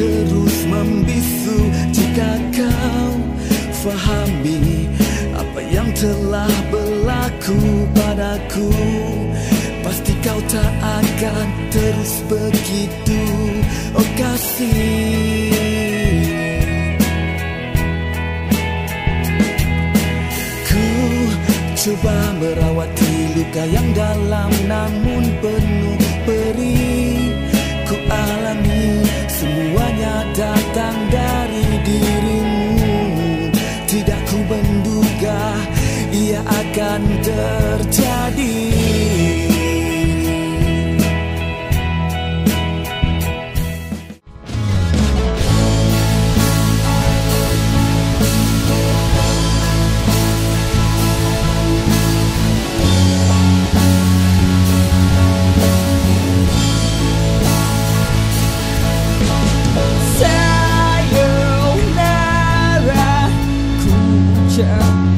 terus membisu. Jika kau fahami apa yang telah berlaku padaku Pasti kau tak akan terus begitu. Oh kasih. Ku coba merawat luka yang dalam namun penuh perih. Ku alami semua datang dari dirimu. Tidak ku menduga ia akan terjadi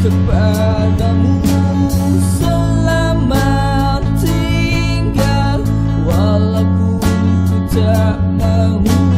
kepadamu Selamat tinggal Walaupun ku tak mahu